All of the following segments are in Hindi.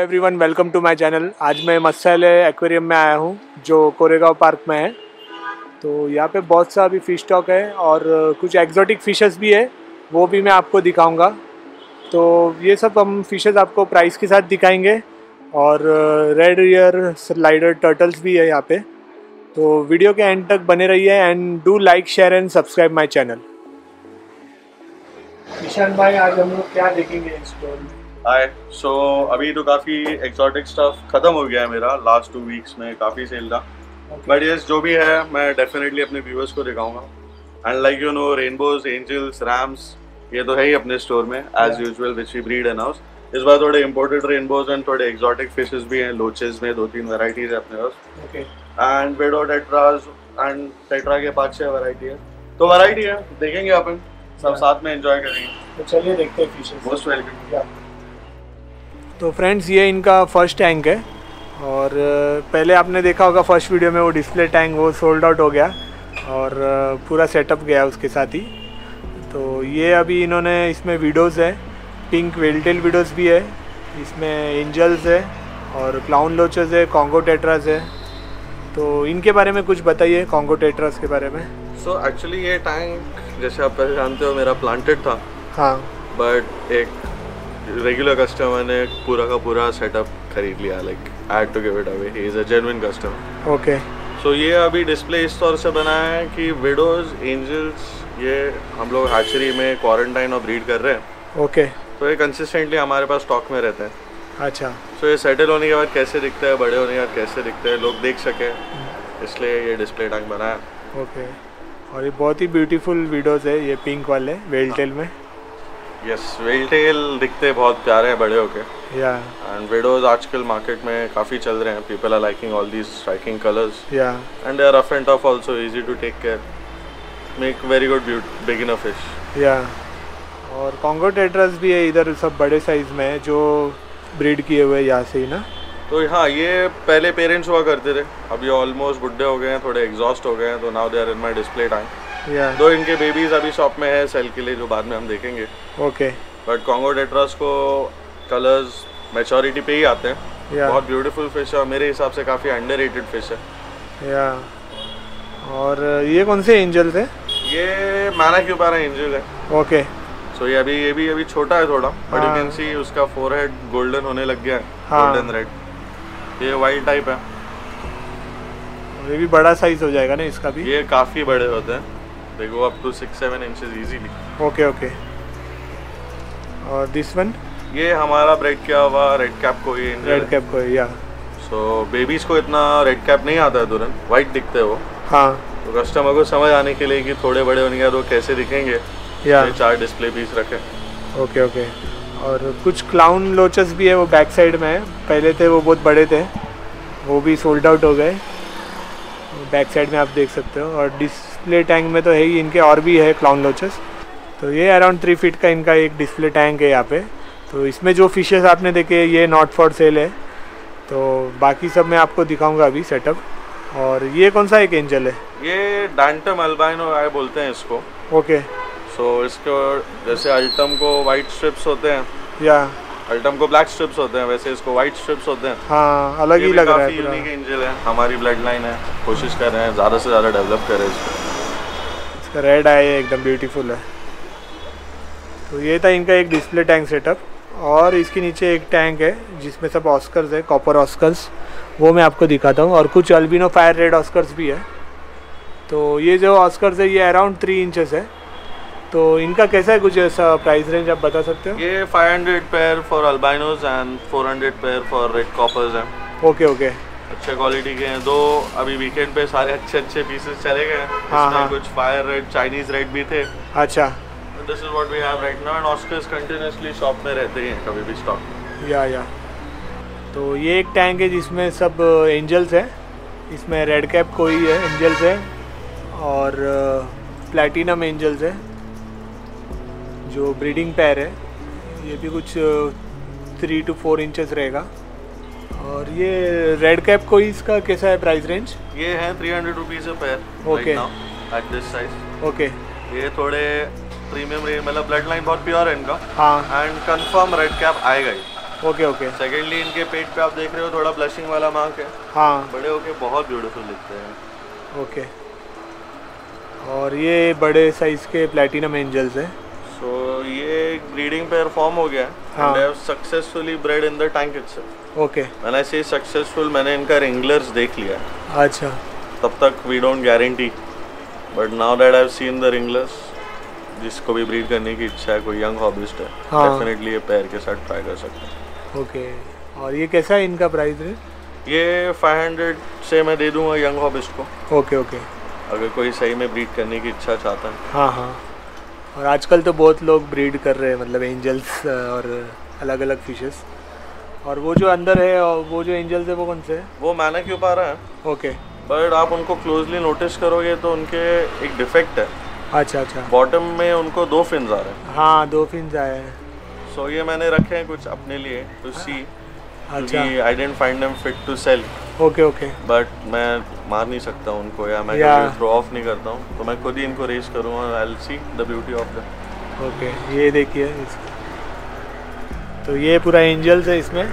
Hello everyone welcome to my channel आज मैं मत्स्यालय एक्वेरियम में आया हूँ, जो कोरेगांव पार्क में है। तो यहाँ पे बहुत सा अभी फ़िश स्टॉक है और कुछ एग्जॉटिक फ़िशेस भी है, वो भी मैं आपको दिखाऊँगा। तो ये सब हम फ़िशेस आपको प्राइस के साथ दिखाएँगे और रेड ईयर स्लाइडर टर्टल्स भी है यहाँ पे। तो वीडियो के एंड तक बने रहिए and do like share and subscribe my channel Ishaan भाई, आज हम लोग क्या देखेंगे में? हाय सो अभी तो काफ़ी एक्सॉटिक स्टफ़ ख़त्म हो गया है मेरा लास्ट टू वीक्स में काफ़ी सेल था। बट यस जो भी है मैं डेफिनेटली अपने व्यूअर्स को दिखाऊँगा। And like you know rainbows angels rams ये तो है ही अपने स्टोर में as usual which we breed in house इस बार थोड़े इम्पोर्टेड रेनबोज एंड थोड़े एक्सॉटिक फिशेज भी हैं लोचेज में दो तीन वेराइटीज़ है अपने पास। एंड बेडो टेट्राज एंड टेट्रा के पाँच छः वैरायटी है। तो वैरायटी है देखेंगे अपन सब साथ में एंजॉय करेंगे। तो चलिए देखते हैं फिशेस मोस्ट वेलकम तो फ्रेंड्स ये इनका फ़र्स्ट टैंक है। और पहले आपने देखा होगा फ़र्स्ट वीडियो में वो डिस्प्ले टैंक वो सोल्ड आउट हो गया और पूरा सेटअप गया उसके साथ ही। तो ये अभी इन्होंने इसमें विडोज़ है। पिंक वेलटेल विडोज़ भी है। इसमें एंजल्स है और क्लाउन लोचस है कॉन्गो टेट्रास है। तो इनके बारे में कुछ बताइए कॉन्गो टेट्रास के बारे में। सो एक्चुअली ये टैंक जैसे आप पहले जानते हो मेरा प्लांटेड था। हाँ। बट एक रेगुलर कस्टमर ने पूरा का पूरा सेटअप खरीद लिया like had to give it away he is a genuine customer okay so ये अभी डिस्प्ले इस तौर से बनाया है कि विडोज एंजल्स ये हम लोग हैचरी में क्वारंटाइन और ब्रीड कर रहे हैं। ओके तो ये कंसिस्टेंटली हमारे पास स्टॉक में रहते हैं। अच्छा। सो ये सेटल होने के बाद कैसे दिखता है बड़े होने के बाद कैसे दिखते हैं लोग देख सके। इसलिए ये डिस्प्ले टैंक बनाया ओके और ये बहुत ही ब्यूटीफुल विडोज़ है ये पिंक वाले वेलटेल में। यस वेल टेल दिखते बहुत प्यारे हैं बड़े होके। या एंड विडोज आजकल मार्केट में काफ़ी चल रहे हैं। People are liking all these striking colours या and they are rough and tough also easy to take care make very good beginner fish या और कॉन्गो टेट्रस भी है इधर सब बड़े साइज़ में है जो ब्रीड किए हुए यहाँ से ही ना? तो हाँ ये पहले पेरेंट्स हुआ करते थे। अब ये ऑलमोस्ट बुढ़े हो गए हैं थोड़े एग्जॉस्ट हो गए हैं तो now they are in my display time या दो इनके बेबीज अभी शॉप में है सेल के लिए जो बाद में हम देखेंगे। ओके बट कॉन्गो टेट्रास को कलर्स मेचोरिटी पे ही आते हैं। या बहुत ब्यूटीफुल फ़िश है मेरे हिसाब से काफ़ी अंडर फ़िश है। या और ये कौन से एंजल्स है ये माना क्यों पारा एंजल है। ओके सो ये अभी ये भी अभी छोटा है थोड़ा बट यू हाँ। कैन सी उसका फोरहेड गोल्डन होने लग गया है हाँ। गोल्डन रेड ये वाइल्ड टाइप है। ये भी बड़ा साइज़ हो जाएगा ना इसका भी? ये काफ़ी बड़े होते हैं। They go up to six seven inches easily okay okay और दिस वन ये हमारा ब्रेड किया हुआ? Red cap koi red angel cap को या सो बेबीज को इतना रेड कैप नहीं आता है तुरंत। वाइट दिखते हैं वो। हाँ। तो कस्टमर को समझ आने के लिए कि थोड़े बड़े होने के बाद वो कैसे दिखेंगे? या ये चार डिस्प्ले पीस रखे। ओके ओके और कुछ क्लाउन लोचस भी है वो बैक साइड में है। पहले थे वो बहुत बड़े थे। वो भी सोल्ड आउट हो गए। बैक साइड में आप देख सकते हो। और डिस्प्ले टैंक में तो है ही इनके और भी है क्लाउन लोचेस तो ये अराउंड थ्री फीट का इनका एक डिस्प्ले टैंक है यहाँ पे। तो इसमें जो फिशेस आपने देखे ये नॉट फॉर सेल है। तो बाकी सब मैं आपको दिखाऊँगा अभी सेटअप और ये कौन सा एक एंजल है? ये डांटम अल्बाइनो आए बोलते हैं इसको। ओके सो इसको जैसे अल्टम को वाइट स्ट्रिप्स होते हैं। या अल्टम को ब्लैक स्ट्रिप्स होते हैं वैसे इसको वाइट स्ट्रिप्स होते हैं। हाँ अलग ही लग रहा है यूनिक एंजल है। हमारी ब्लड लाइन है। कोशिश कर रहे हैं ज़्यादा से ज़्यादा डेवलप करें इसको। इसका रेड आई है एकदम ब्यूटीफुल है। तो ये था इनका एक डिस्प्ले टैंक सेटअप और इसके नीचे एक टैंक है जिसमें सब ऑस्कर्स है कॉपर ऑस्कर्स वो मैं आपको दिखाता हूँ और कुछ अल्बिनो फायर रेड ऑस्कर्स भी है। तो ये जो ऑस्कर्स है ये अराउंड थ्री इंचेस है। तो इनका कैसा है कुछ ऐसा प्राइस रेंज आप बता सकते हो? ये 500 pair for albinos and 400 pair for red coppers हैं। ओके ओके अच्छे क्वालिटी के हैं। दो अभी वीकेंड पे सारे अच्छे अच्छे पीसेस चले गए हाँ, हाँ। कुछ फायर रेड चाइनीज़ रेड भी थे। अच्छा। This is what we have right now and oscars continuously shop में रहते हैं कभी भी स्टॉक या या। तो ये एक टैंक है जिसमें सब एंजल्स है। इसमें रेड कैप कोई है एंजल्स है। और प्लैटिनम एंजल्स है। जो ब्रीडिंग पैर है। ये भी कुछ थ्री टू फोर इंचेस रहेगा। और ये रेड कैप कोई इसका कैसा है प्राइस रेंज ये है 300 rupees pair Okay. At this size okay ये थोड़े प्रीमियम रेंज मतलब ब्लड लाइन बहुत प्योर है इनका। हाँ। एंड कंफर्म रेड कैप आएगा ही। ओके ओके सेकेंडली इनके पेट पे आप देख रहे हो थोड़ा ब्लशिंग वाला मार्क है। हाँ। बड़े होके बहुत ब्यूटीफुल दिखते हैं। ओके और ये बड़े साइज़ के प्लेटिनम एंजल्स हैं। सो ये ब्रीडिंग पेयर फॉर्म हो गया हाँ। है successfully bred in the tank itself okay मैंने ऐसे सक्सेसफुल मैंने इनका रिंगलर्स देख लिया। अच्छा। तब तक we don't guarantee but now that I have seen the रिंगलर्स जिसको भी ब्रीड करने की इच्छा है कोई यंग हॉबिस्ट है हाँ। डेफिनेटली ये पैर के साथ ट्राई कर सकते हैं। ओके और ये कैसा है इनका प्राइस रेट ये 500 से मैं दे दूँगा यंग हॉबिस्ट को। ओके ओके अगर कोई सही में ब्रीड करने की इच्छा चाहता है। हाँ हाँ। और आजकल तो बहुत लोग ब्रीड कर रहे हैं मतलब एंजल्स और अलग अलग फिशेस और वो जो अंदर है और वो जो एंजल्स है वो कौन से है? वो मैना क्यों पा रहा है। ओके। बट आप उनको क्लोजली नोटिस करोगे तो उनके एक डिफेक्ट है। अच्छा अच्छा। बॉटम में उनको दो फिन आ रहे हैं। हाँ दो फिन्स आए हैं। सो ये मैंने रखे हैं कुछ अपने लिए टू सी अच्छा। I didn't find them fit to sell okay okay but मैं मार नहीं सकता उनको या मैं Yeah. कभी थ्रो ऑफ़ नहीं करता हूँ। तो मैं खुद ही इनको रेस करूँगा I see the beauty of the okay ये देखिए तो ये पूरा एंजल्स है इसमें।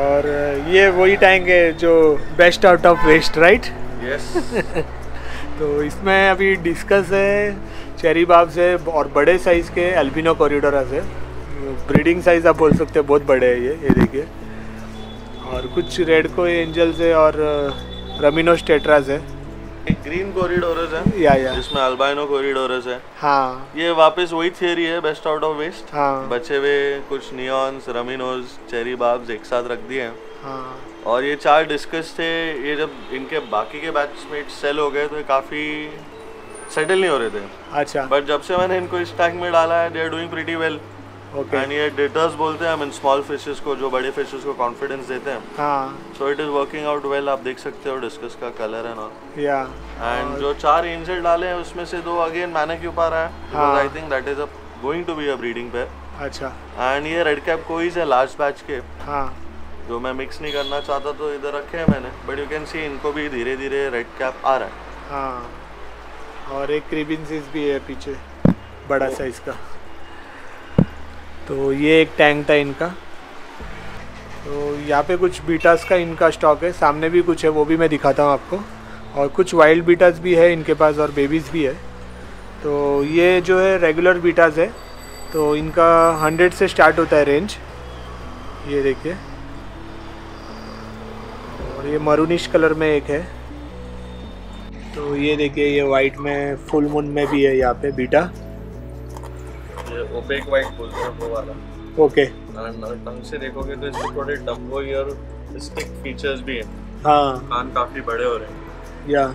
और ये वही टैंक है जो best out of waste right yes तो इसमें अभी डिस्कस है चेरी बाब्स है और बड़े साइज़ के एल्बिनो कॉरिडोरस है। ब्रीडिंग साइज़ आप बोल सकते हो बहुत बड़े हैं ये ये देखिए। और कुछ रेड को एंजल्स है और रमिनोस टेट्रास है। ग्रीन कॉरिडोरस है या या। जिसमें अल्बाइनो कॉरिडोरस है। हाँ। ये वापस वही थियरी है बेस्ट आउट ऑफ़ वेस्ट हाँ। बचे हुए कुछ नियॉन्स रमिनोज चेरी बाब्स एक साथ रख दिए हैं। हाँ। और ये चार डिस्कस थे ये जब इनके बाकी के बैचमेट सेल हो गए तो ये काफ़ी सेटल नहीं हो रहे थे। अच्छा। बट जब से मैंने इनको इस टैंक में डाला है they are doing pretty well and ये डिटर्स बोलते हैं हम इन स्मॉल फिशेस को जो बड़े फिशेस को कॉन्फिडेंस देते हैं। हाँ। So it is working out well आप देख सकते हो डिस्कस का कलर है ना। या एंड जो चार एंजल डाले हैं उसमें से दो अगेन मैंने क्यों पा रहा है। हाँ। I think that is a going to be a breeding pair अच्छा। एंड ये रेड कैप कोईज है लास्ट बैच के। हाँ। जो मैं मिक्स नहीं करना चाहता तो इधर रखे हैं मैंने। बट यू कैन सी इनको भी धीरे धीरे रेड कैप आ रहा है। हाँ। और एक क्रिबिनसिस भी है पीछे बड़ा साइज़ का। तो ये एक टैंक था इनका। तो यहाँ पे कुछ बीटास का इनका स्टॉक है। सामने भी कुछ है, वो भी मैं दिखाता हूँ आपको। और कुछ वाइल्ड बीटास भी है इनके पास और बेबीज़ भी है। तो ये जो है रेगुलर बीटास है। तो इनका हंड्रेड से स्टार्ट होता है रेंज ये देखिए। और ये मरूनिश कलर में एक है। तो ये देखिए, ये वाइट में फुल मून में भी है यहाँ पे बीटा ये ओपेक वाइट बोलते हैं वो वाला। ओके ढंग से देखोगे तो इसके थोड़े स्टिक फीचर्स भी हैं। हाँ। कान काफ़ी बड़े हो रहे हैं। या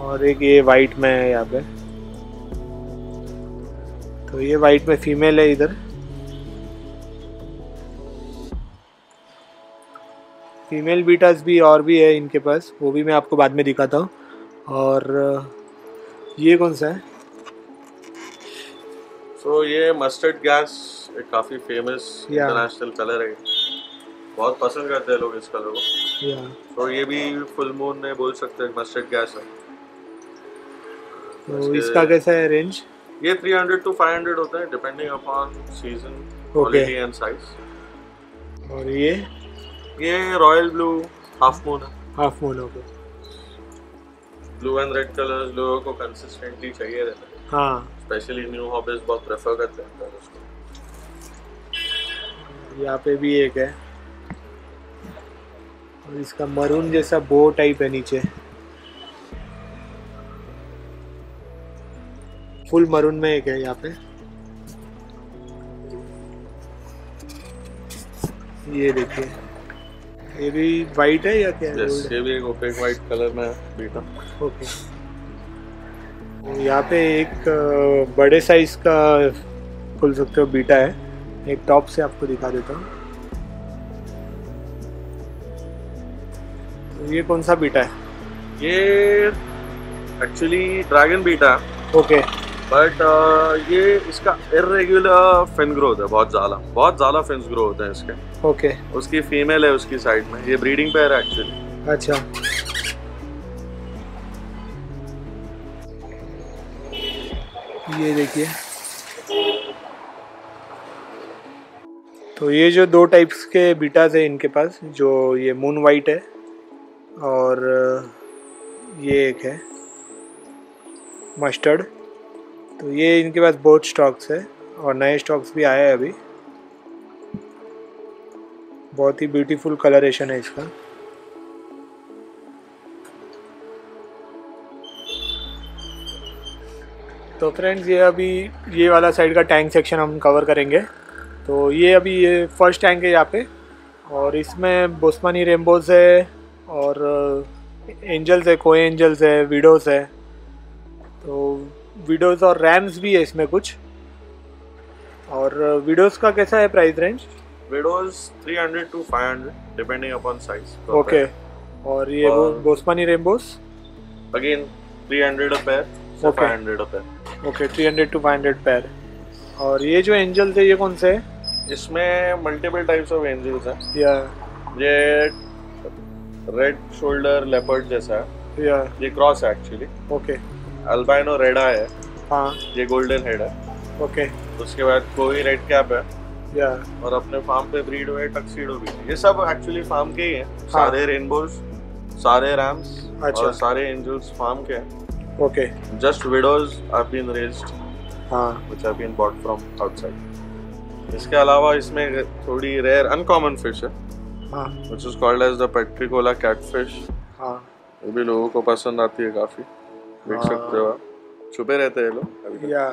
और एक ये वाइट में है यहाँ पे। तो ये वाइट में फीमेल है इधर। फीमेल बीटास भी और भी है इनके पास वो भी मैं आपको बाद में दिखाता हूँ। और ये कौन सा है? सो ये मस्टर्ड गैस एक काफ़ी फ़ेमस इंटरनेशनल कलर है। बहुत पसंद करते हैं लोग इस कलर को। या। तो ये भी फुल मून में बोल सकते हैं मस्टर्ड गैस है। तो इसका कैसा है रेंज ये 300 टू 500 होता है depending upon season quality and size और ये? ये रॉयल ब्लू हाफ़ मून है। हाफ़ मून गया ब्लू एंड रेड कलर्स लोगों को कंसिस्टेंटली चाहिए रहता है। हाँ। स्पेशली न्यू हॉबीज बहुत प्रेफर करते हैं। colours को यहाँ पे भी एक है। और इसका मरून जैसा बो टाइप है नीचे। फुल मरून में एक है यहाँ पे। ये देखिए। ये भी वाइट है या क्या? है ये भी एक ओपेक वाइट कलर में है बीटा। ओके तो यहाँ पे एक बड़े साइज़ का बोल सकते हो बीटा है। एक टॉप से आपको दिखा देता हूँ। तो ये कौन सा बीटा है? ये एक्चुअली ड्रैगन बीटा है ओके बट ये इसका इरेगुलर फिन ग्रोथ है बहुत ज़्यादा। बहुत ज़्यादा फिन्स ग्रो होते हैं इसके। Okay okay. उसकी फीमेल है उसकी साइड में। ये ब्रीडिंग पेयर है एक्चुअली अच्छा। ये देखिए। तो ये जो दो टाइप्स के बीटाज है इनके पास, जो ये मून वाइट है और ये एक है मस्टर्ड तो ये इनके पास बहुत स्टॉक्स है और नए स्टॉक्स भी आए हैं अभी। बहुत ही ब्यूटीफुल कलरेशन है इसका। तो फ्रेंड्स ये अभी ये वाला साइड का टैंक सेक्शन हम कवर करेंगे। तो ये अभी ये फ़र्स्ट टैंक है यहाँ पे। और इसमें बोस्मानी रेम्बोज है और एंजल्स है कोई एंजल्स है विडोज है। तो विडोज और रैम्स भी है इसमें कुछ। और विडोज का कैसा है price range widows 300 to 500 depending upon size okay और ये boesemani rainbows again 300 a pair से Okay. 500 a pair okay 300 to 500 pair और ये जो एंजल्स है ये कौन से? है इसमें मल्टीपल टाइप्स ऑफ़ एंजल्स हैं। या ये रेड शोल्डर लेपर्ड जैसा है। या ये क्रॉस है एक्चुअली ओके अल्बाइनो रेडा है। हाँ। ये गोल्डन हेड है। ओके उसके बाद कोई रेड कैप है। या और अपने फार्म पे ब्रीड हुए टक्सीडो भी। है। ये सब एक्चुअली फार्म के ही हैं। सारे रेनबोज सारे रैम्स अच्छा। और सारे एंजल्स फार्म के हैं। Okay just widows are been raised हाँ। Which have been bought from outside इसके अलावा इसमें थोड़ी रेयर अनकॉमन फ़िश है हाँ। Which is called as the petricola catfish हाँ। ये भी लोगों को पसंद आती है काफ़ी। देख हाँ। सकते हो आप। छुपे रहते हैं लोग। या।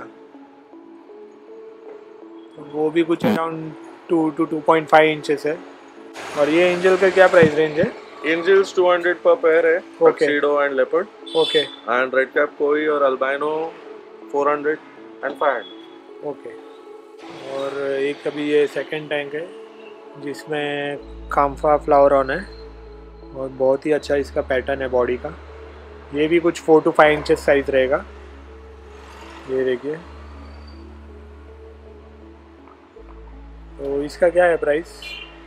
वो भी कुछ around two two two point five inches है। और ये एंजल का क्या प्राइस रेंज है? एंजल्स 200 पर पेयर है. Tuxedo and leopard okay and red cap koi और अल्बाइनो 400 एंड 500 ओके और एक अभी ये सेकंड टैंक है जिसमें काम्फा फ्लावर ऑन है। और बहुत ही अच्छा इसका पैटर्न है बॉडी का। ये भी कुछ four to five inches size रहेगा। ये देखिए। तो इसका क्या है प्राइस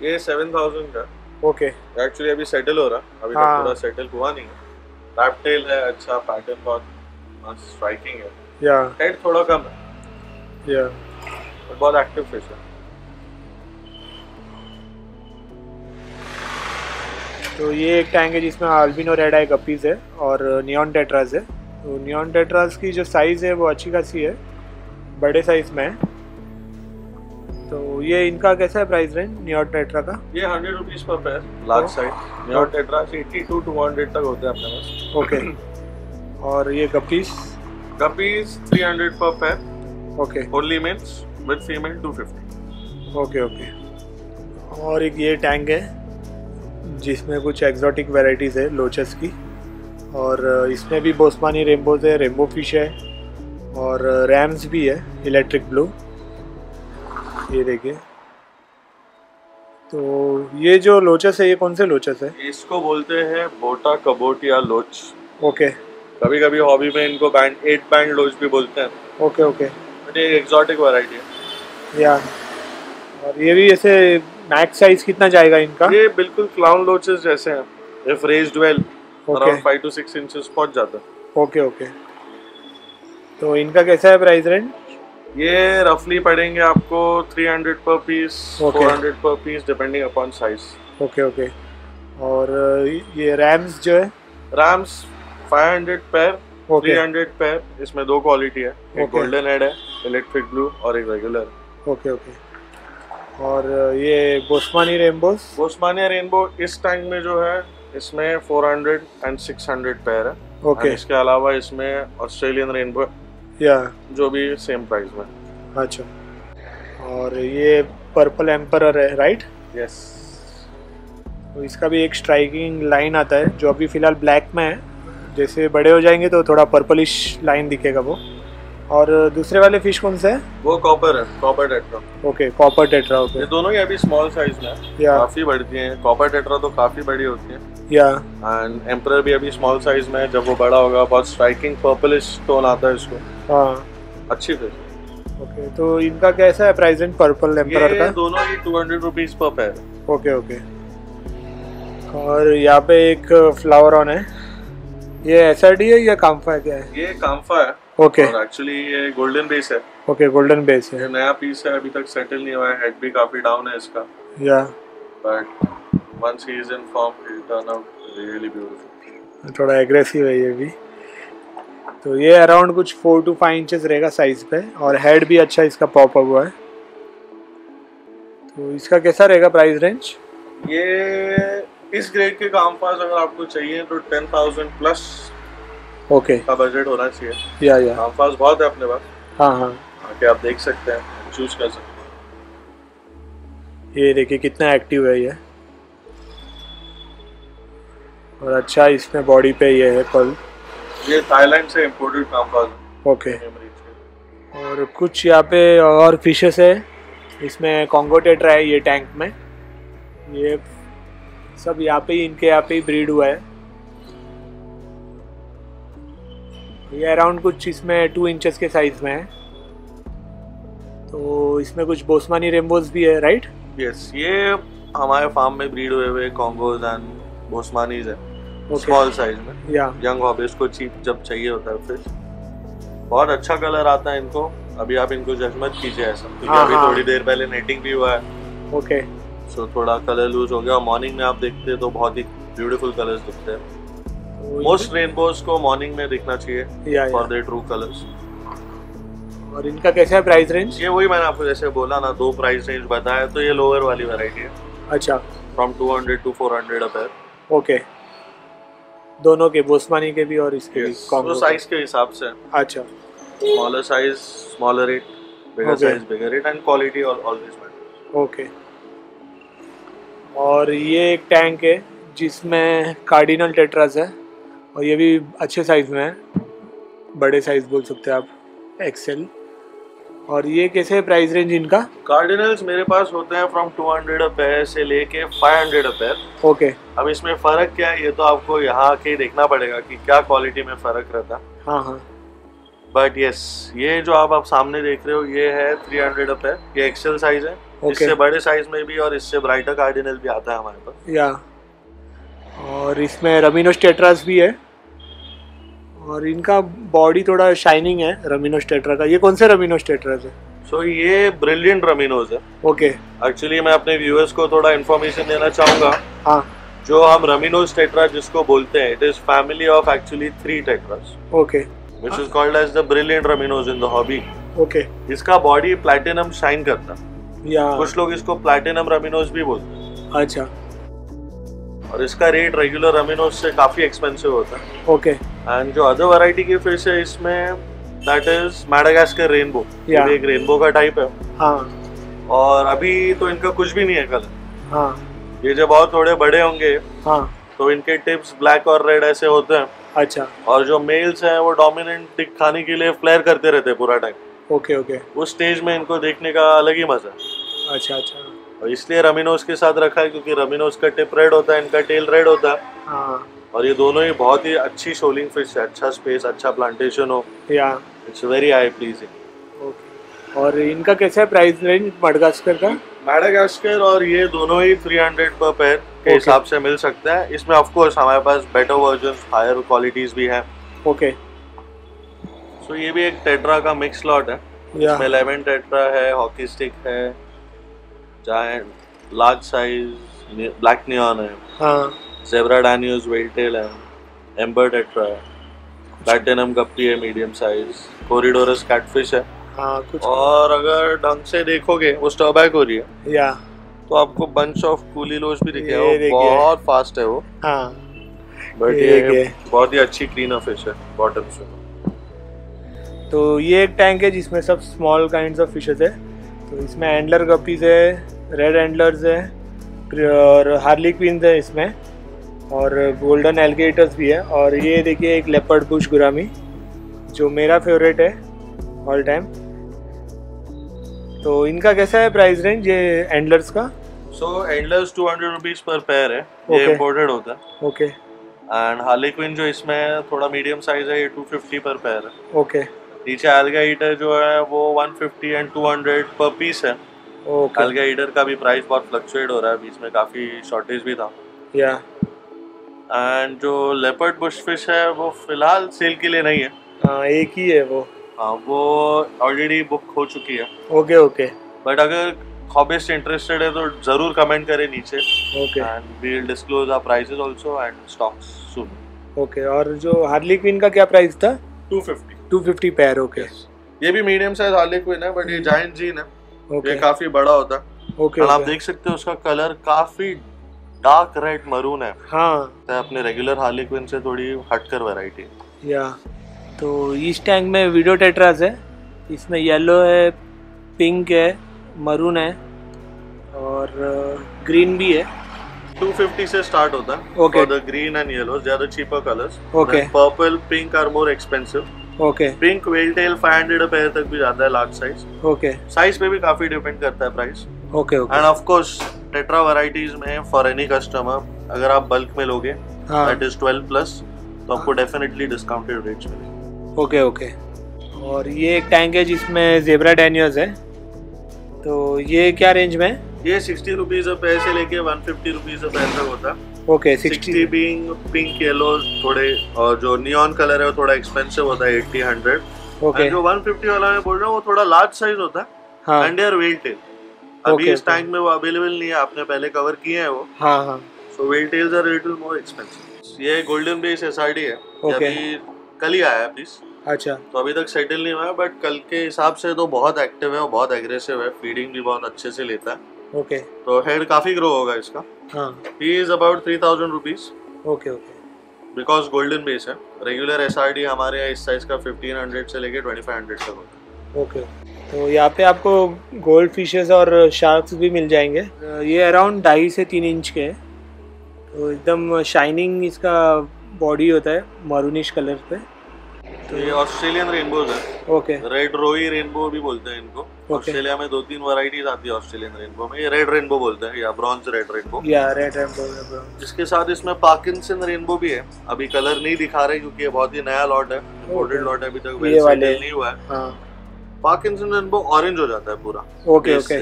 ये 7000 का। ओके एक्चुअली अभी सेटल हो रहा। अभी तक हाँ। पूरा सेटल हुआ नहीं है। रैपटेल है अच्छा पैटर्न बहुत मस्त स्ट्राइकिंग है। या हेड थोड़ा कम है। या बट बहुत एक्टिव फ़िश है। तो ये एक टैंक है जिसमें अल्बिनो रेड आई गपीज है और नियॉन टेट्रास है। तो नियॉन टेट्रास की जो साइज़ है वो अच्छी खासी है। बड़े साइज़ में है। तो ये इनका कैसा है प्राइस रेंज नियॉन टेट्रा का? ये hundred rupees per pair large size new tetra 80 to 200 तक होते हैं अपने पास। ओके और ये गपीस गपीस three hundred per pair okay only males with female 250 okay okay और एक ये टैंक है जिसमें कुछ एग्जॉटिक वैरायटीज़ है लोचस की। और इसमें भी बोस्मानी रेम्बोज है रेम्बो फ़िश है। और रैम्स भी है इलेक्ट्रिक ब्लू ये देखिए। तो ये जो लोचस है ये कौन से लोचस है? इसको बोलते हैं बोटा कबोट या लोच। ओके। कभी कभी हॉबी में इनको बैंड एट बैंड लोच भी बोलते हैं। Okay okay. ये एक्सोटिक वैरायटी है। या। और ये भी ऐसे मैक्स साइज़ कितना जाएगा इनका? ये बिल्कुल क्लाउन लोचेस जैसे हैं। If raised well around 5 to 6 inches पहुँच जाता है। Okay okay. तो इनका कैसा है प्राइस रेंज ये रफली पड़ेंगे आपको 300 पर piece Okay. 400 per piece depending upon size okay okay और ये रैम्स जो है? रैम्स 500 पेयर ओके 300 पेयर इसमें दो क्वालिटी है एक Okay. गोल्डन हेड है इलेक्ट्रिक ब्लू और एक रेगुलर ओके ओके और ये बोस्मानी रेम्बोस ओस्मानिया रेनबो इस टैंक में जो है इसमें 400 एंड 600 पैर है। ओके And इसके अलावा इसमें ऑस्ट्रेलियन रेनबो या। जो भी सेम प्राइस में। अच्छा। और ये पर्पल एम्पर है राइट यस तो इसका भी एक स्ट्राइकिंग लाइन आता है जो अभी फ़िलहाल ब्लैक में है। जैसे बड़े हो जाएँगे तो थोड़ा पर्पलिश लाइन दिखेगा वो। और दूसरे वाले फ़िश कौन से हैं? वो कॉपर है copper tetra okay copper tetra okay ये दोनों ही अभी स्मॉल साइज़ में है। काफ़ी बढ़ती हैं। कॉपर टेट्रा तो काफ़ी बड़ी होती है। या एंड एम्पर भी अभी स्मॉल साइज़ में है जब वो बड़ा होगा बहुत स्ट्राइकिंग पर्पलिश टोन आता है इसको। हाँ। अच्छी फ़िश ओके तो इनका कैसा है प्राइस रेंज पर्पल एम्पर का? दोनों ही 200 rupees per pair okay okay और यहाँ पे एक फ्लावर ऑन है। ये एस है या काम्फा है क्या है? ये काम्फा है। ओके एक्चुअली ये गोल्डन बेस है। ओके गोल्डन बेस है। ये नया पीस है अभी तक सेटल नहीं हुआ है हेड भी काफ़ी डाउन है इसका। या but once he is in form he'll turn out really beautiful. थोड़ा एग्रेसिव है ये भी। तो ये अराउंड कुछ फोर टू फाइव इंचेस रहेगा साइज़ पे और हेड भी अच्छा इसका पॉप अप हुआ है। तो इसका कैसा रहेगा प्राइस रेंज ये इस ग्रेड के काम पास अगर आपको चाहिए तो टेन थाउज़ेंड प्लस ओके का बजट होना चाहिए। या या काम पास बहुत है अपने पास। हाँ हाँ। आके आप देख सकते हैं चूज़ कर सकते हैं। ये देखिए कितना एक्टिव है ये। और अच्छा इसमें बॉडी पे ये है पल। ये थाईलैंड से इम्पोर्टेड काम पास ओके और कुछ यहाँ पे और फिशेस है। इसमें कॉन्गो टेट्रा है ये टैंक में। ये सब यहाँ पे ही इनके यहाँ पे ही ब्रीड हुआ है। ये अराउंड कुछ इसमें टू इंचेस के साइज़ में है। तो इसमें कुछ बोस्मानी रेम्बोज भी है राइट यस yes, ये हमारे फार्म में ब्रीड हुए हुए कॉन्गोज एंड बोस्मानीज है। स्मॉल साइज़ में। यंग हॉबीज को चीप जब चाहिए होता है फ़िश बहुत अच्छा कलर आता है इनको। अभी आप इनको जज मत कीजिए ऐसा। क्योंकि हाँ, अभी हाँ। थोड़ी देर पहले नेटिंग भी हुआ है। ओके सो थोड़ा कलर लूज हो गया। मॉर्निंग में आप देखते हैं तो बहुत ही ब्यूटीफुल कलर्स दिखते हैं। तो। मोस्ट रेनबोज को मॉर्निंग में दिखना चाहिए फॉर देयर ट्रू कलर्स और इनका कैसा है प्राइस रेंज ये वही मैंने आपको जैसे बोला ना दो प्राइस रेंज बताया तो ये लोअर वाली वैरायटी है। अच्छा। From 200 to 400 a pair okay दोनों के बोस्मानी के भी और इसके भी तो साइज़ के हिसाब से। अच्छा। Smaller size smaller rate bigger size bigger rate and quality always matters okay और ये एक टैंक है जिसमें कार्डिनल टेट्रास है और ये भी अच्छे साइज़ में है। बड़े साइज़ बोल सकते हैं आप एक्सेल और ये कैसे प्राइस रेंज इनका? कार्डिनल्स मेरे पास होते हैं फ्रॉम 200 अ पेयर से लेके 500 अ पेयर ओके अब इसमें फ़र्क क्या है? ये तो आपको यहाँ आके देखना पड़ेगा कि क्या क्वालिटी में फ़र्क रहता। हाँ हाँ। बट यस ये जो आप आप सामने देख रहे हो ये है 300 हंड्रेड ये एक्सेल साइज़ है। ओके इससे बड़े साइज़ में भी और इससे ब्राइटर कार्डिनल भी आता है हमारे पास। या और इसमें रमिनोस टेट्रास भी है। और इनका बॉडी थोड़ा शाइनिंग है रमिनोस टेट्रा का। ये कौन से रमिनोस टेट्रास है सो? So, ये ब्रिलियंट रमिनोज है। Okay okay. एक्चुअली मैं अपने व्यूअर्स को थोड़ा इन्फॉर्मेशन देना चाहूँगा। हाँ। जो हम रमिनोज टेट्रा जिसको बोलते हैं it is family of actually three tetras okay which is called as the brilliant raminos in the hobby. Okay इसका बॉडी प्लैटिनम शाइन करता। या कुछ लोग इसको प्लैटिनम रमिनोज भी बोलते हैं। अच्छा। और इसका रेट रेगुलर रमिनोज से काफ़ी एक्सपेंसिव होता है। ओके एंड जो अदर वैरायटी की फ़िश है इसमें दैट इज़ मैडागास्कर रेनबो. एक रेनबो का टाइप है। हाँ। और अभी तो इनका कुछ भी नहीं है कलर हाँ। ये जब बहुत थोड़े बड़े होंगे हाँ। तो इनके टिप्स ब्लैक और रेड ऐसे होते हैं। अच्छा। और जो मेल्स हैं वो डोमिनेंट दिखाने के लिए फ्लेयर करते रहते हैं पूरा टाइम ओके ओके उस स्टेज में इनको देखने का अलग ही मज़ा है। अच्छा अच्छा। और इसलिए रमिनोज के साथ रखा है क्योंकि रमिनोज का टिप रेड होता है इनका टेल रेड होता है। हाँ। और ये दोनों ही बहुत ही अच्छी शोलिंग फ़िश है अच्छा स्पेस अच्छा प्लांटेशन हो। या। It's very eye pleasing okay और इनका कैसा है प्राइस रेंज मडगास्कर का? मैडागास्कर और ये दोनों ही 300 पर पेयर के Okay. हिसाब से मिल सकता है। इसमें ऑफ़ कोर्स हमारे पास बेटर वर्जन हायर क्वालिटीज भी हैं। ओके सो ये भी एक टेट्रा का मिक्स लॉट है। इसमें लेमन टेट्रा है हॉकी स्टिक है। Giant large size black neon है। हाँ। जेब्रा डैनियोस वेलटेल है एम्बर टेट्रा है प्लैटिनम गप्पी है मीडियम साइज़ कोरिडोरस कैटफिश है। हाँ कुछ और अगर ढंग से देखोगे वो स्टॉबैक हो रही है। या। तो आपको बंच ऑफ़ कूली लोज भी दिखेगा वो बहुत फास्ट है वो। हाँ। बट ये ये बहुत ही अच्छी क्लीनर फ़िश है बॉटम से। तो ये एक टैंक है जिसमें सब स्मॉल काइंड्स ऑफ़ फिशेस है। तो इसमें एंडलर गपीज है रेड एंडलर्स है और हार्ली क्वींस है इसमें और गोल्डन एल्गेटर्स भी है और ये देखिए एक लेपर्ड बुश गुरामी जो मेरा फेवरेट है ऑल टाइम तो इनका कैसा है प्राइस रेंज ये एंडलर्स का? सो एंडलर्स 200 रुपीस पर पेयर है ये Okay. इंपोर्टेड होता है. ओके एंड हार्ली क्विन जो इसमें थोड़ा मीडियम साइज़ है ये 250 पर पेयर है. ओके नीचे एल्गा ईटर जो है वो 150 एंड 200 पर पीस है. ईटर का भी प्राइस बहुत फ्लक्चुएट हो रहा है बीच में काफ़ी शॉर्टेज भी था। या एंड जो लेपर्ड बुश फ़िश है वो फ़िलहाल सेल के लिए नहीं है। हाँ एक ही है वो। हाँ वो ऑलरेडी बुक हो चुकी है। ओके ओके बट अगर हॉबिस्ट इंटरेस्टेड है तो ज़रूर कमेंट करें नीचे। Okay and we will disclose our prices also and stocks soon okay और जो हार्ली क्वीन का क्या प्राइस था? 250 250 पैर ओके ये भी मीडियम साइज़ हार्ली क्विन है बट ये जायंट जीन है। ओके ये काफ़ी बड़ा होता। है ओके और आप देख सकते हो उसका कलर काफ़ी डार्क रेड मरून है। हाँ। तो अपने रेगुलर हार्ली क्विन से थोड़ी हटकर वैरायटी या। तो इस टैंक में वीडियो टेट्रास है। इसमें येलो है पिंक है मरून है और ग्रीन भी है। 250 से स्टार्ट होता। है द ग्रीन एंड येलो ज़्यादा cheaper colours Okay. Purple pink are more expensive okay pink veiltail 500 pair तक भी जाता है लार्ज साइज़ ओके साइज़ पे भी काफ़ी डिपेंड करता है price okay okay and of course tetra varieties में फॉर एनी कस्टमर अगर आप बल्क में लोगे दैट इज़ 12 प्लस तो आपको डेफिनेटली डिस्काउंटेड रेट्स मिलेंगे. ओके ओके और ये एक टैंक है जिसमें जेबरा डैनियल्स है. तो ये क्या रेंज में है? ये 60 रुपीज़ पैर से लेके 150 रुपीज़ पैर तक होता है. Okay 60 sixty being pink yellow थोड़े और जो नियॉन कलर है वो थोड़ा एक्सपेंसिव होता है 80 100 ओके जो 150 वाला मैं बोल रहा हूँ वो थोड़ा लार्ज साइज़ होता है हाँ। एंड देयर वेल अभी इस okay. टैंक में वो अवेलेबल नहीं है आपने पहले कवर किए हैं वो। हाँ हाँ। So veiltails are little more expensive ये गोल्डन बेस एसआरडी है Okay. अभी कल ही आया है पीस अच्छा। तो अभी तक सेटल नहीं हुआ बट कल के हिसाब से तो बहुत एक्टिव है और बहुत एग्रेसिव है फीडिंग भी बहुत अच्छे से लेता है। ओके तो हेड काफ़ी ग्रो होगा इसका। हाँ। Is about three thousand rupees okay okay because golden base है। रेगुलर एसआरडी हमारे यहाँ इस साइज़ का फिफ्टीन हंड्रेड से लेके ट्वेंटी फाइव हंड्रेड तक होता है। ओके तो यहाँ पे आपको गोल्ड फिशेस और शार्क्स भी मिल जाएँगे। ये अराउंड ढाई से तीन इंच के हैं। तो एकदम शाइनिंग इसका बॉडी होता है मरूनिश कलर पे। तो ये ऑस्ट्रेलियन रेनबोज है। ओके रेड रोई रेनबो भी बोलते हैं इनको। ऑस्ट्रेलिया में दो तीन वैरायटीज आती है ऑस्ट्रेलियन रेनबो में। ये रेड रेनबो बोलते हैं या ब्रॉन्ज रेड रेनबो या रेड रेड इसके साथ इसमें पार्किंसन रेनबो भी है। अभी कलर नहीं दिखा रहे क्योंकि ये बहुत ही नया लॉट है। इम्पोर्टेड. लॉट है अभी तक वेल। सेटल नहीं हुआ है। हाँ। पार्किंसन रेनबो ऑरेंज हो जाता है पूरा। ओके ओके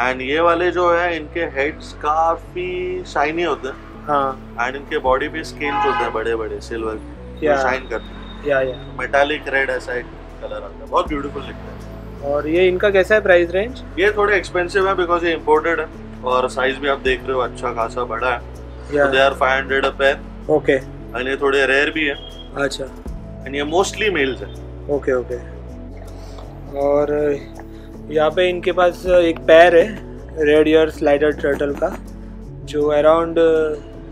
एंड ये वाले जो है इनके हेड्स काफ़ी शाइनी होते हैं। हाँ। एंड इनके बॉडी पे स्केल्स होते हैं बड़े बड़े सिल्वर शाइन करते हैं। या या। मेटालिक रेड ऐसा एक कलर आता है। बहुत ब्यूटीफुल दिखता है। और ये इनका कैसा है प्राइस रेंज ये थोड़े एक्सपेंसिव है बिकॉज़ ये इम्पोर्टेड है और साइज़ भी आप देख रहे हो अच्छा खासा बड़ा है। They are 500 a pair okay and ये थोड़े रेयर भी है। अच्छा। एंड ये मोस्टली मेल्स है। ओके ओके और यहाँ पे इनके पास एक पैर है रेड ईयर स्लाइडर टर्टल का जो अराउंड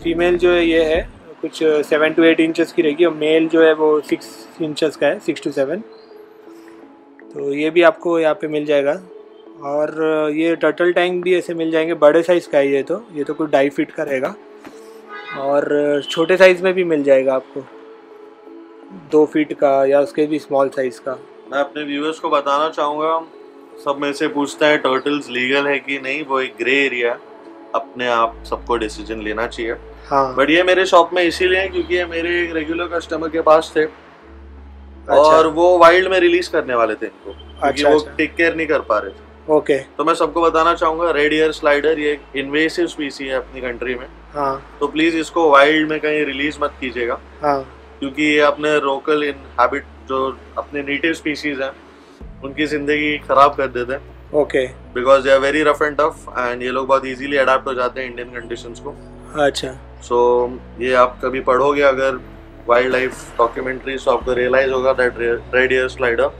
फीमेल जो है ये है कुछ सेवन टू एट इंचेस की रहेगी और मेल जो है वो सिक्स इंचेस का है सिक्स टू सेवन तो ये भी आपको यहाँ पे मिल जाएगा। और ये टर्टल टैंक भी ऐसे मिल जाएँगे बड़े साइज़ का है ये तो। ये तो कुछ ढाई फीट का रहेगा। और छोटे साइज़ में भी मिल जाएगा आपको। दो फीट का या उसके भी स्मॉल साइज़ का। मैं अपने व्यूअर्स को बताना चाहूँगा सब में से पूछता है टर्टल्स लीगल है कि नहीं? वो एक ग्रे एरिया अपने आप सबको डिसीज़न लेना चाहिए। हाँ। बट ये मेरे शॉप में इसीलिए क्योंकि ये मेरे एक रेगुलर कस्टमर के पास थे। अच्छा। और वो वाइल्ड में रिलीज़ करने वाले थे इनको क्योंकि अच्छा, वो अच्छा। टेक केयर नहीं कर पा रहे थे। ओके तो मैं सबको बताना चाहूँगा रेड ईयर स्लाइडर ये इन्वेसिव स्पीसी है अपनी कंट्री में। हाँ। तो प्लीज़ इसको वाइल्ड में कहीं रिलीज़ मत कीजिएगा। हाँ। क्योंकि ये अपने लोकल इन हैबिट जो अपने नेटिव स्पीसीज हैं उनकी ज़िंदगी खराब कर देते हैं। Okay because they are very rough and tough and ये लोग बहुत इजीली अडेप्ट हो जाते हैं इंडियन कंडीशंस को। अच्छा। सो ये आप कभी पढ़ोगे अगर वाइल्ड लाइफ डॉक्यूमेंट्री तो आपको रियलाइज़ होगा दैट रेड ईयर स्लाइडर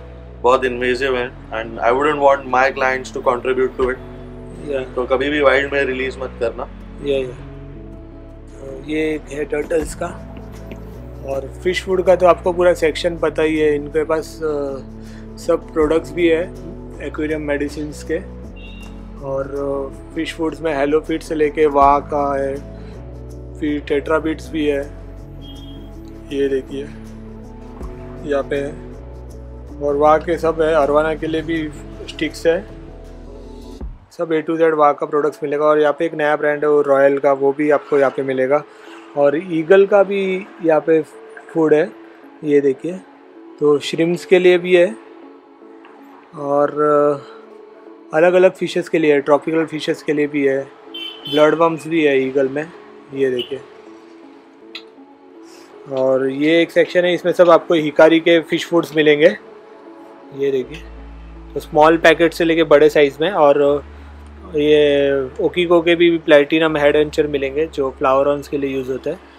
बहुत इन्वेजिव है and I wouldn't want my clients to contribute to it तो कभी भी वाइल्ड में रिलीज़ मत करना। ये ये तो ये एक है टर्टल्स का। और फ़िश फ़ूड का तो आपको पूरा सेक्शन पता ही है इनके पास सब प्रोडक्ट्स भी है एक्वेरियम मेडिसिन के। और फ़िश फूड्स में हेलो फ़ीड से लेके वाह का है फिर टेट्राबिट्स भी है। ये देखिए यहाँ पे और वाह के सब है, अरवाना के लिए भी स्टिक्स है। सब ए टू जेड वहाँ का प्रोडक्ट्स मिलेगा और यहाँ पे एक नया ब्रांड है, वो रॉयल का, वो भी आपको यहाँ पे मिलेगा। और ईगल का भी यहाँ पे फ़ूड है, ये देखिए। तो श्रिम्स के लिए भी है और अलग अलग फिशेस के लिए है ट्रॉपिकल फिशेस के लिए भी है। ब्लड वम्स भी है ईगल में, ये देखिए। और ये एक सेक्शन है इसमें सब आपको हिकारी के फ़िश फूड्स मिलेंगे। ये देखिए तो स्मॉल पैकेट से लेके बड़े साइज़ में और ये ओकीको के भी प्लेटिनम हेड एंचर मिलेंगे जो फ्लावर ऑन्स के लिए यूज़ होता है।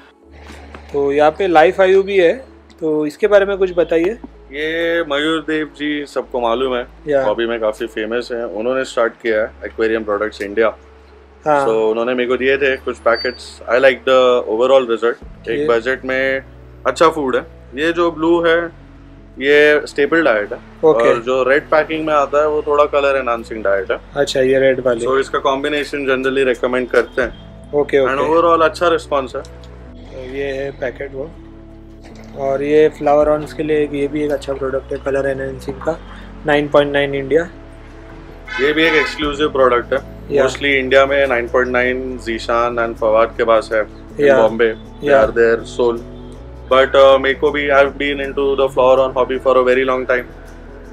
तो यहाँ पे लाइफ आयु भी है तो इसके बारे में कुछ बताइए। ये मयूर देव जी सबको मालूम है हॉबी में काफ़ी फ़ेमस है। उन्होंने स्टार्ट किया है एक्वेरियम प्रोडक्ट्स इंडिया हाँ। सो उन्होंने मेरे को दिए थे कुछ packets I like the overall result एक बजट में अच्छा फ़ूड है. ये जो ब्लू है ये स्टेपल डाइट है. ओके और जो रेड पैकिंग में आता है वो थोड़ा कलर एनहांसिंग डाइट है. अच्छा ये रेड वाले। सो so, इसका कॉम्बिनेशन जनरली रेकमेंड करते हैं. ओके एंड ओवरऑल अच्छा रिस्पॉन्स है. तो ये है पैकेट वो. और ये फ्लावर ऑन्स के लिए ये भी एक अच्छा प्रोडक्ट है कलर एनहेंसिंग का. 9.9 इंडिया ये भी एक एक्सक्लूसिव प्रोडक्ट है. मोस्टली इंडिया में 9.9 जीशान एंड फवाद के पास है. Bombay they. Are their sole but मेरे को भी I been into the flowerhorn hobby for a very long time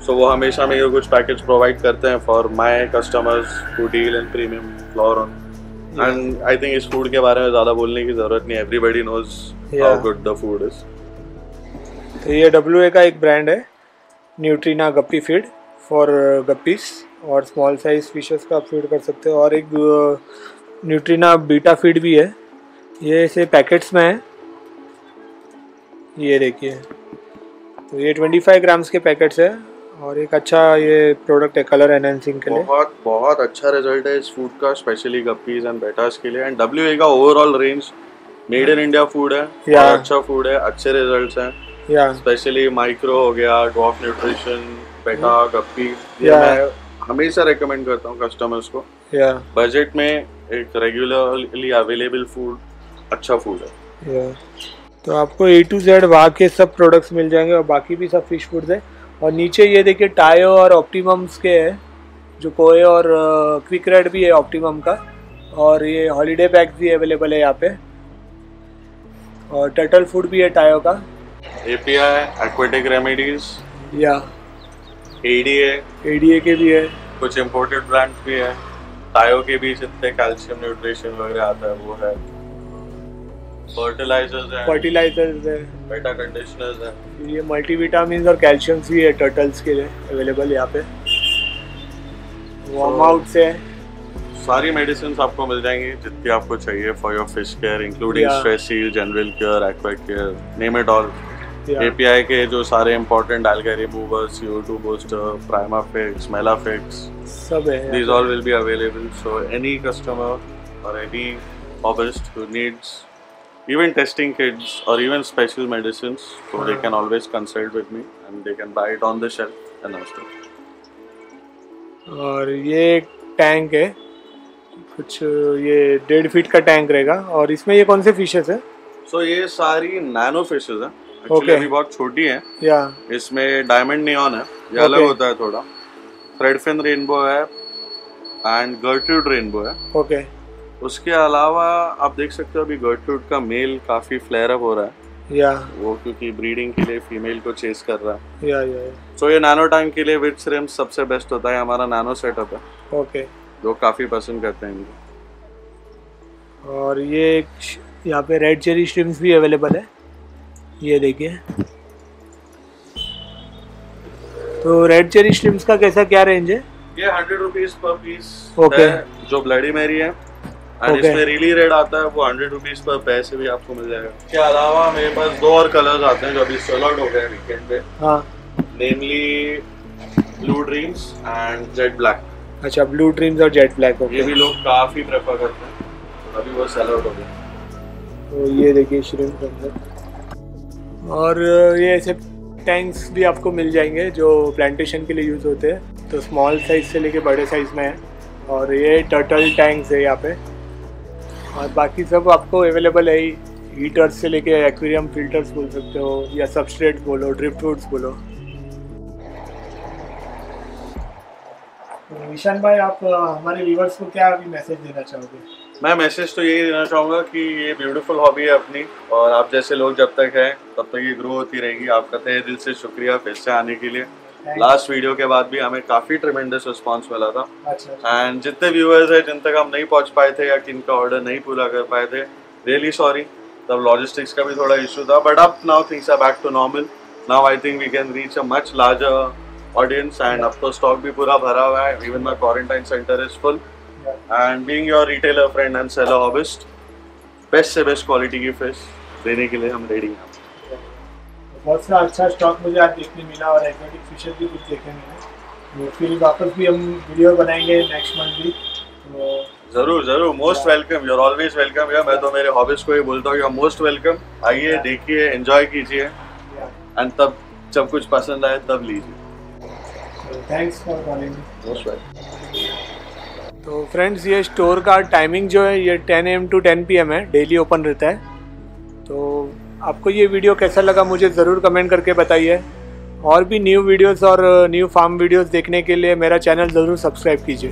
so वो हमेशा मेरे को कुछ पैकेज प्रोवाइड करते हैं for my customers who deal in premium flowerhorn and I think इस फ़ूड के बारे में ज़्यादा बोलने की ज़रूरत नहीं everybody knows how. Good the food is तो ये डब्ल्यू का एक ब्रांड है न्यूट्रीना गप्पी फ़ीड फॉर गप्पीस और स्मॉल साइज़ फिशेस का आप फ़ीड कर सकते हो। और एक न्यूट्रीना बीटा फ़ीड भी है। ये ऐसे पैकेट्स में है। ये देखिए। तो ये 25 ग्राम्स के पैकेट्स है और एक अच्छा ये प्रोडक्ट है कलर एनहेंसिंग के लिए। बहुत बहुत अच्छा रिज़ल्ट है इस फ़ूड का स्पेशली गप्पीज एंड बेटास के लिए। एंड डब्ल्यू का overall range made in India food है. और अच्छा फ़ूड है अच्छे रिजल्ट्स हैं। या स्पेशली माइक्रो हो गया डॉफ न्यूट्रिशन बेटा गप्पी। ये. मैं हमेशा रेकमेंड करता हूँ कस्टमर्स को। या बजट में एक रेगुलरली अवेलेबल फ़ूड अच्छा फ़ूड है। या तो आपको ए टू जेड वहाँ के सब प्रोडक्ट्स मिल जाएँगे और बाकी भी सब फ़िश फूड्स है। और नीचे ये देखिए टायो और ऑप्टिमम्स के है जो कोए और क्विक रेड भी है ऑप्टिमम का। और ये हॉलीडे बैग भी अवेलेबल है यहाँ पे। और टर्टल फ़ूड भी है टायो का। एपीआई एक्वेटिक रेमेडीज या एडीए एडीए के भी है। कुछ इम्पोर्टेड ब्रांड्स भी है। टायो के भी जितने कैल्शियम न्यूट्रिशन वगैरह आता है वो है। फर्टिलाइजर्स हैं। फर्टिलाइजर्स है। बेटा कंडीशनर्स हैं। ये मल्टीविटामिन और कैल्शियम्स भी है टर्टल्स के लिए अवेलेबल यहाँ पे। वार्म आउट से सारी मेडिसिन आपको मिल जाएँगी जितनी आपको चाहिए for your fish care including. Stress general care aqua care name it all API के जो सारे इम्पोर्टेंट डालकर remover CO two booster prime affect सब है this all will be available so any customer और any hobbyist who needs even testing kits और even special medicine so they can always consult with me and they can buy it on the shelf and नमस्ते और ये टैंक है। कुछ ये डेढ़ फीट का टैंक रहेगा। और इसमें ये कौन से फिशेस है? सो so, ये सारी नैनो फिशेस है। एक्चुअली अभी बहुत छोटी हैं। या इसमें डायमंड नियॉन है। ये अलग होता है थोड़ा। थ्रेडफिन रेनबो है एंड गर्ट्रूड रेनबो है। ओके उसके अलावा आप देख सकते हो अभी गर्ट्रूड का मेल काफ़ी फ्लेयर अप हो रहा है। या वो क्योंकि ब्रीडिंग के लिए फीमेल को चेस कर रहा है। या या सो ये नैनो टैंक के लिए विथ श्रिम सबसे बेस्ट होता है। हमारा नैनो सेटअप है। ओके लोग काफ़ी पसंद करते हैं इनको। और ये यहाँ पे रेड चेरी स्ट्रीम्स भी अवेलेबल है। ये देखिए। तो रेड चेरी स्ट्रीम्स का कैसा क्या रेंज है? ये हंड्रेड रुपीज़ पर पीस. है जो ब्लडी मैरी है। And Okay. इसमें रियली रेड आता है वो हंड्रेड रुपीज़ पर पैसे भी आपको मिल जाएगा। इसके अलावा मेरे पास दो और कलर्स आते हैं जो अभी सोल आउट हो गए वीकेंड पे हाँ। Namely blue dreams and jet black अच्छा ब्लू ड्रीम्स और जेट ब्लैक ये भी लोग काफ़ी प्रेफर करते हैं। अभी वो सेल आउट हो। गए तो ये देखिए श्रिम्प अंदर। और ये ऐसे टैंक्स भी आपको मिल जाएँगे जो प्लांटेशन के लिए यूज़ होते हैं। तो स्मॉल साइज़ से लेके बड़े साइज़ में है। और ये टर्टल टैंक्स है यहाँ पे। और बाकी सब आपको अवेलेबल है ही। हीटर्स से लेके एक्वेरियम फिल्टर्स बोल सकते हो, या सबस्ट्रेट बोलो ड्रिफ्ट फ्रूट्स बोलो। तो ईशान भाई, आप हमारे व्यूवर्स को क्या अभी मैसेज देना चाहोगे? मैं मैसेज तो यही देना चाहूँगा कि ये ब्यूटीफुल हॉबी है अपनी और आप जैसे लोग जब तक हैं तब तक ये ग्रो होती रहेगी। आपका तहे दिल से शुक्रिया फिर से आने के लिए। लास्ट वीडियो के बाद भी हमें काफ़ी ट्रिमेंडस रिस्पॉन्स मिला था। अच्छा अच्छा। एंड जितने व्यूअर्स हैं जिन तक हम नहीं पहुँच पाए थे या किनका ऑर्डर नहीं पूरा कर पाए थे रियली सॉरी तब लॉजिस्टिक्स का भी थोड़ा इशू था। बट अब now things are back to normal now I think we can reach a much larger audience and अब तो स्टॉक भी पूरा भरा हुआ है। Even my quarantine centre is full and being your retailer friend and seller hobbyist best से बेस्ट क्वालिटी की फ़िश देने के लिए हम रेडी हैं। बहुत सा अच्छा स्टॉक मुझे आज देखने मिला और एक्जोटिक फिशेज भी कुछ देखने मिले। तो फिर वापस भी हम वीडियो बनाएँगे नेक्स्ट मंथ भी। तो ज़रूर ज़रूर। Most welcome you're always welcome या मैं तो मेरे हॉबीज को ही बोलता हूँ यू मोस्ट वेलकम आइए देखिए एंजॉय कीजिए। एंड तब जब कुछ पसंद आए तब लीजिए। Thanks for calling most welcome तो फ्रेंड्स ये स्टोर का टाइमिंग जो है, ये 10 एम टू 10 पी है डेली ओपन रहता है। तो आपको ये वीडियो कैसा लगा मुझे ज़रूर कमेंट करके बताइए। और भी न्यू वीडियोस और न्यू फार्म वीडियोस देखने के लिए मेरा चैनल ज़रूर सब्सक्राइब कीजिए।